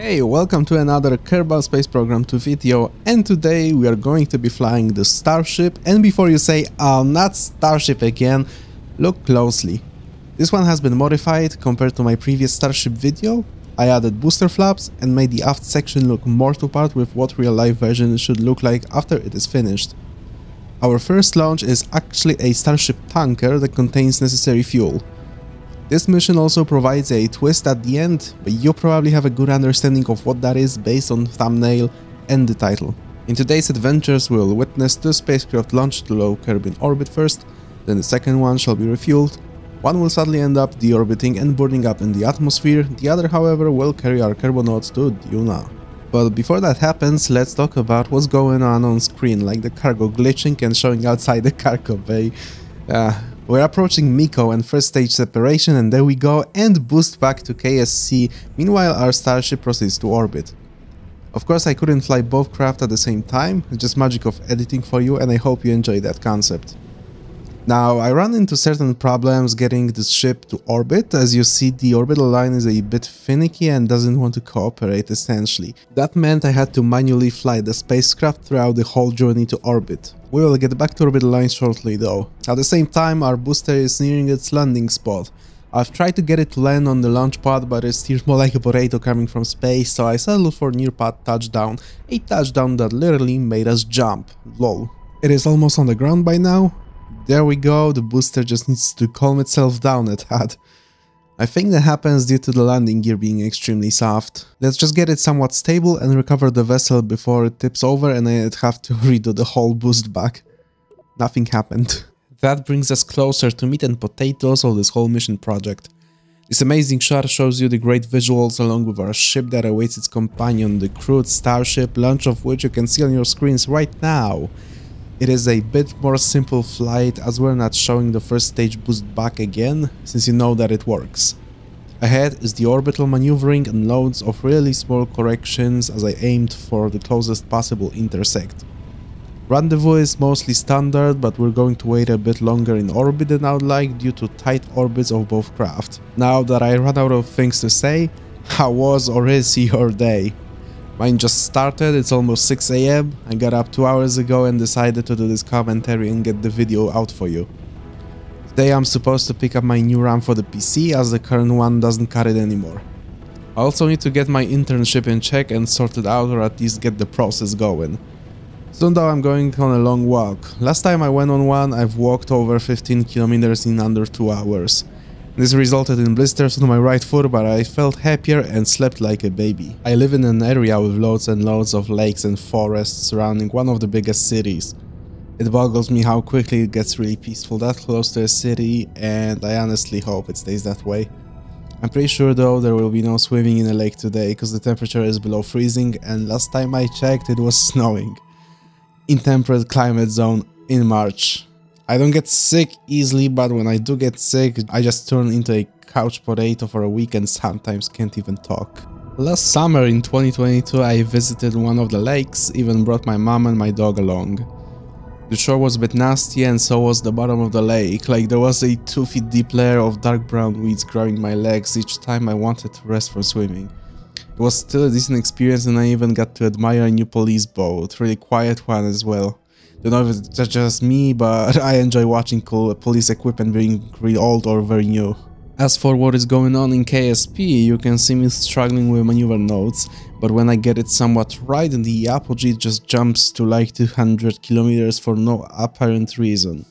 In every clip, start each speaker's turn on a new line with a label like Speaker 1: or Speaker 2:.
Speaker 1: Hey, welcome to another Kerbal Space Program 2 video and today we are going to be flying the Starship and before you say, oh not Starship again, look closely. This one has been modified compared to my previous Starship video. I added booster flaps and made the aft section look more to part with what real life version should look like after it is finished. Our first launch is actually a Starship tanker that contains necessary fuel. This mission also provides a twist at the end, but you probably have a good understanding of what that is based on thumbnail and the title. In today's adventures we'll witness two spacecraft launched to low Kerbin orbit first, then the second one shall be refueled, one will sadly end up deorbiting and burning up in the atmosphere, the other however will carry our Kerbonauts to Duna. But before that happens, let's talk about what's going on on screen, like the cargo glitching and showing outside the cargo bay. Uh, we're approaching MECO and first stage separation and there we go and boost back to KSC, meanwhile our starship proceeds to orbit. Of course I couldn't fly both craft at the same time, it's just magic of editing for you and I hope you enjoy that concept. Now, I ran into certain problems getting the ship to orbit, as you see the orbital line is a bit finicky and doesn't want to cooperate essentially. That meant I had to manually fly the spacecraft throughout the whole journey to orbit. We will get back to orbital line shortly though. At the same time, our booster is nearing its landing spot. I've tried to get it to land on the launch pad, but it steers more like a potato coming from space, so I settled for near pad touchdown, a touchdown that literally made us jump. Lol. It is almost on the ground by now, there we go, the booster just needs to calm itself down a tad. I think that happens due to the landing gear being extremely soft. Let's just get it somewhat stable and recover the vessel before it tips over and I'd have to redo the whole boost back. Nothing happened. That brings us closer to meat and potatoes of this whole mission project. This amazing shot shows you the great visuals along with our ship that awaits its companion, the crewed starship, launch of which you can see on your screens right now. It is a bit more simple flight as we're not showing the first stage boost back again, since you know that it works. Ahead is the orbital maneuvering and loads of really small corrections as I aimed for the closest possible intersect. Rendezvous is mostly standard, but we're going to wait a bit longer in orbit than I'd like due to tight orbits of both craft. Now that I run out of things to say, how was or is your day? Mine just started, it's almost 6 am, I got up 2 hours ago and decided to do this commentary and get the video out for you. Today I'm supposed to pick up my new RAM for the PC as the current one doesn't cut it anymore. I also need to get my internship in check and sorted out or at least get the process going. Soon though I'm going on a long walk. Last time I went on one I've walked over 15 kilometers in under 2 hours. This resulted in blisters on my right foot, but I felt happier and slept like a baby. I live in an area with loads and loads of lakes and forests surrounding one of the biggest cities. It boggles me how quickly it gets really peaceful that close to a city, and I honestly hope it stays that way. I'm pretty sure though there will be no swimming in the lake today because the temperature is below freezing and last time I checked it was snowing. In temperate climate zone in March. I don't get sick easily, but when I do get sick, I just turn into a couch potato for a week and sometimes can't even talk. Last summer in 2022 I visited one of the lakes, even brought my mom and my dog along. The shore was a bit nasty and so was the bottom of the lake, like there was a 2 feet deep layer of dark brown weeds growing my legs each time I wanted to rest from swimming. It was still a decent experience and I even got to admire a new police boat, really quiet one as well. Don't know if it's just me, but I enjoy watching cool police equipment being really old or very new. As for what is going on in KSP, you can see me struggling with maneuver nodes, but when I get it somewhat right, the apogee just jumps to like 200 kilometers for no apparent reason.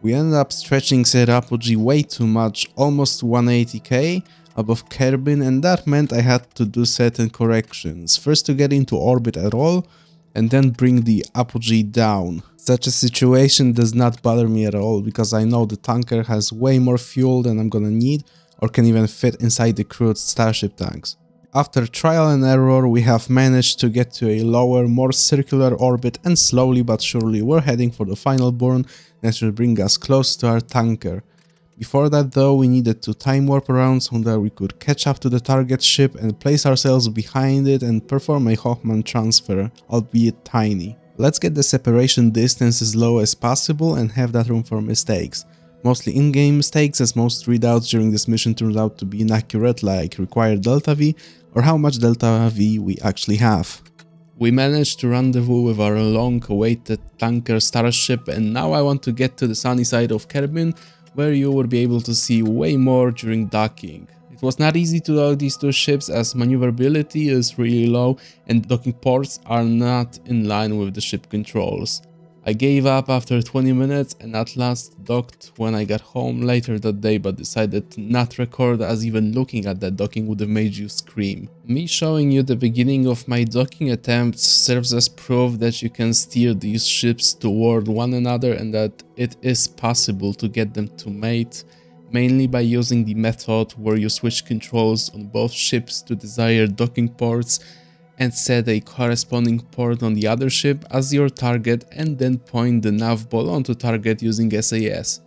Speaker 1: We ended up stretching said apogee way too much, almost 180k above Kerbin and that meant I had to do certain corrections, first to get into orbit at all, and then bring the apogee down. Such a situation does not bother me at all because I know the tanker has way more fuel than I'm gonna need or can even fit inside the crewed starship tanks. After trial and error we have managed to get to a lower, more circular orbit and slowly but surely we're heading for the final burn that should bring us close to our tanker. Before that though, we needed to time warp around so that we could catch up to the target ship and place ourselves behind it and perform a Hohmann transfer, albeit tiny. Let's get the separation distance as low as possible and have that room for mistakes. Mostly in-game mistakes as most readouts during this mission turned out to be inaccurate like required delta V or how much delta V we actually have. We managed to rendezvous with our long-awaited tanker starship and now I want to get to the sunny side of Kerbin where you will be able to see way more during docking. It was not easy to dock these two ships as maneuverability is really low and docking ports are not in line with the ship controls. I gave up after 20 minutes and at last docked when I got home later that day but decided to not record as even looking at that docking would have made you scream. Me showing you the beginning of my docking attempts serves as proof that you can steer these ships toward one another and that it is possible to get them to mate mainly by using the method where you switch controls on both ships to desired docking ports and set a corresponding port on the other ship as your target and then point the nav ball onto target using SAS.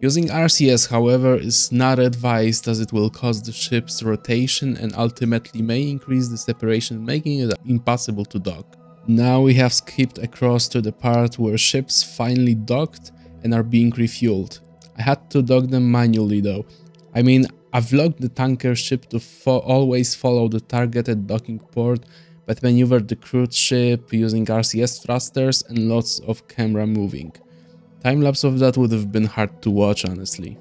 Speaker 1: Using RCS however is not advised as it will cause the ship's rotation and ultimately may increase the separation making it impossible to dock. Now we have skipped across to the part where ships finally docked and are being refueled. I had to dock them manually though. I mean, I've locked the tanker ship to fo always follow the targeted docking port but maneuvered the cruise ship using RCS thrusters and lots of camera moving. Time-lapse of that would have been hard to watch honestly.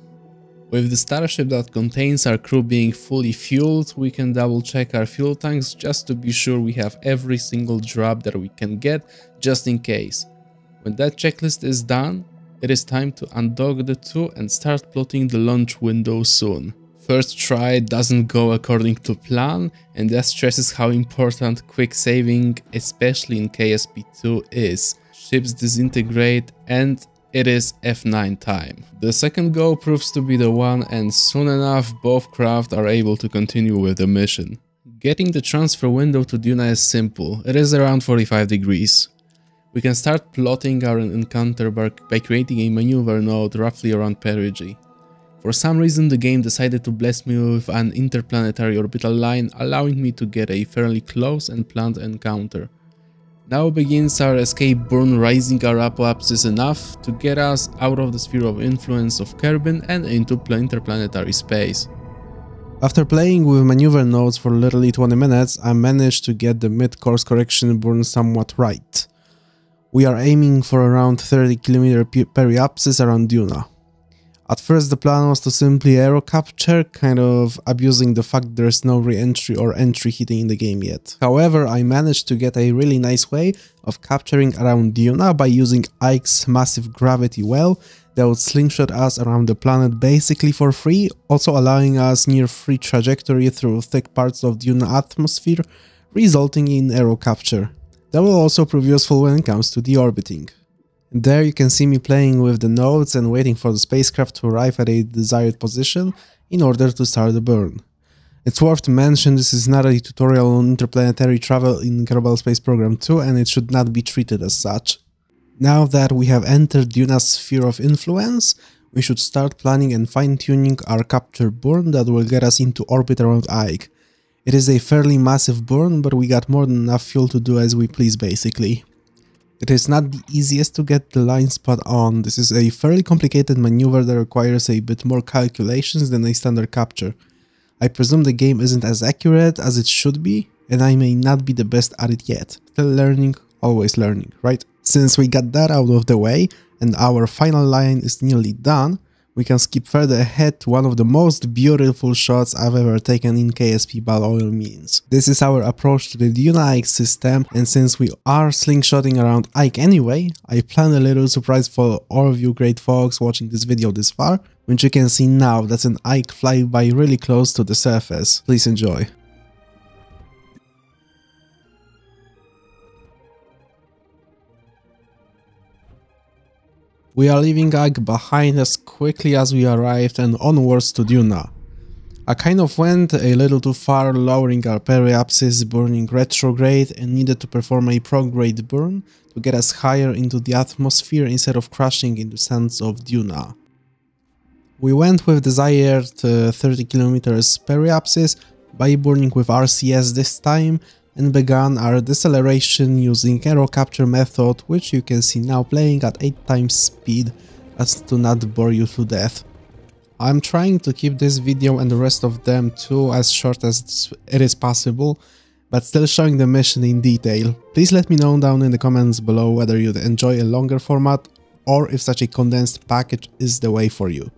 Speaker 1: With the starship that contains our crew being fully fueled, we can double check our fuel tanks just to be sure we have every single drop that we can get just in case. When that checklist is done, it is time to undock the two and start plotting the launch window soon. First try doesn't go according to plan and that stresses how important quick saving, especially in KSP2 is. Ships disintegrate and it is F9 time. The second go proves to be the one and soon enough both craft are able to continue with the mission. Getting the transfer window to Duna is simple, it is around 45 degrees. We can start plotting our encounter by creating a maneuver node roughly around perigee. For some reason the game decided to bless me with an interplanetary orbital line allowing me to get a fairly close and planned encounter. Now begins our escape burn rising our apoapsis enough to get us out of the sphere of influence of Kerbin and into interplanetary space. After playing with maneuver nodes for literally 20 minutes, I managed to get the mid-course correction burn somewhat right. We are aiming for around 30 km periapsis around Duna. At first the plan was to simply aero capture, kind of abusing the fact there's no re-entry or entry heating in the game yet. However, I managed to get a really nice way of capturing around Duna by using Ike's massive gravity well that would slingshot us around the planet basically for free, also allowing us near free trajectory through thick parts of Duna atmosphere, resulting in aero capture. That will also prove useful when it comes to deorbiting. There you can see me playing with the nodes and waiting for the spacecraft to arrive at a desired position in order to start the burn. It's worth to mention this is not a tutorial on interplanetary travel in Kerbal Space Program 2 and it should not be treated as such. Now that we have entered Duna's sphere of influence, we should start planning and fine-tuning our capture burn that will get us into orbit around Ike. It is a fairly massive burn, but we got more than enough fuel to do as we please basically. It is not the easiest to get the line spot on, this is a fairly complicated maneuver that requires a bit more calculations than a standard capture. I presume the game isn't as accurate as it should be, and I may not be the best at it yet. Still learning, always learning, right? Since we got that out of the way, and our final line is nearly done, we can skip further ahead to one of the most beautiful shots I've ever taken in KSP by all means. This is our approach to the Duna Ike system and since we are slingshotting around Ike anyway, I planned a little surprise for all of you great folks watching this video this far, which you can see now that's an Ike flyby really close to the surface. Please enjoy. We are leaving Ike behind as quickly as we arrived and onwards to Duna. I kind of went a little too far lowering our periapsis burning retrograde and needed to perform a prograde burn to get us higher into the atmosphere instead of crashing into sands of Duna. We went with desired uh, 30 km periapsis by burning with RCS this time and began our deceleration using aero capture method which you can see now playing at 8 times speed as to not bore you to death. I'm trying to keep this video and the rest of them too as short as it is possible, but still showing the mission in detail. Please let me know down in the comments below whether you'd enjoy a longer format or if such a condensed package is the way for you.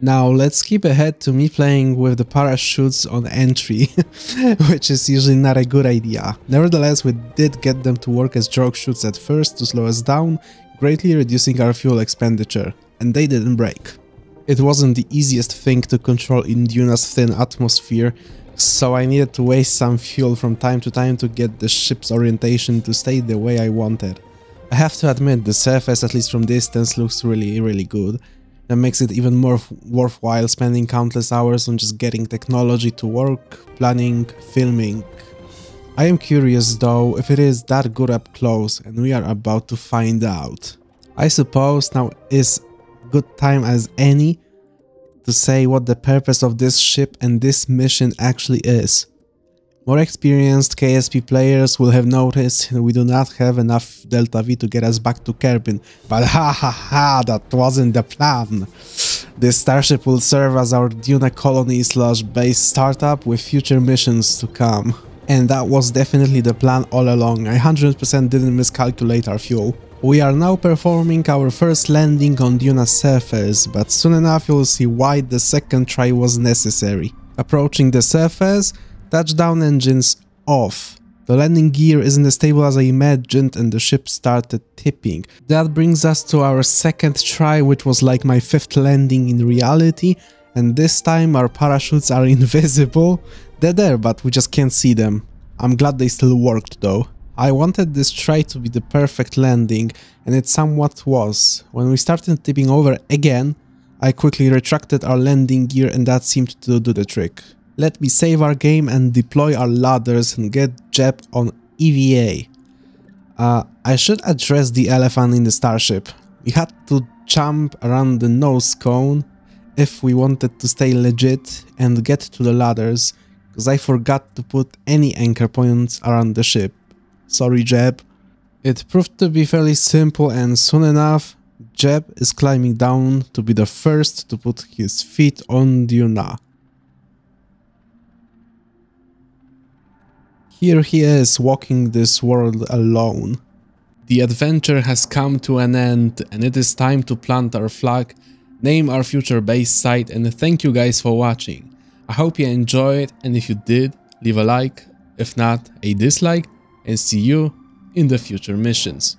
Speaker 1: Now let's skip ahead to me playing with the parachutes on entry, which is usually not a good idea. Nevertheless, we did get them to work as drogue chutes at first to slow us down, greatly reducing our fuel expenditure, and they didn't break. It wasn't the easiest thing to control in Duna's thin atmosphere, so I needed to waste some fuel from time to time to get the ship's orientation to stay the way I wanted. I have to admit, the surface, at least from distance, looks really, really good that makes it even more worthwhile spending countless hours on just getting technology to work, planning, filming. I am curious though if it is that good up close and we are about to find out. I suppose now is good time as any to say what the purpose of this ship and this mission actually is. More experienced KSP players will have noticed we do not have enough Delta V to get us back to Kerbin, but ha ha ha, that wasn't the plan. This starship will serve as our Duna colony slash base startup with future missions to come. And that was definitely the plan all along, I 100% didn't miscalculate our fuel. We are now performing our first landing on Duna's surface, but soon enough you'll see why the second try was necessary. Approaching the surface, Touchdown engines off. The landing gear isn't as stable as I imagined and the ship started tipping. That brings us to our second try which was like my fifth landing in reality and this time our parachutes are invisible. They're there but we just can't see them. I'm glad they still worked though. I wanted this try to be the perfect landing and it somewhat was. When we started tipping over again, I quickly retracted our landing gear and that seemed to do the trick. Let me save our game and deploy our ladders and get Jeb on EVA. Uh, I should address the elephant in the starship. We had to jump around the nose cone if we wanted to stay legit and get to the ladders, because I forgot to put any anchor points around the ship. Sorry Jeb. It proved to be fairly simple and soon enough, Jeb is climbing down to be the first to put his feet on Duna. Here he is walking this world alone. The adventure has come to an end and it is time to plant our flag, name our future base site and thank you guys for watching. I hope you enjoyed and if you did, leave a like, if not, a dislike and see you in the future missions.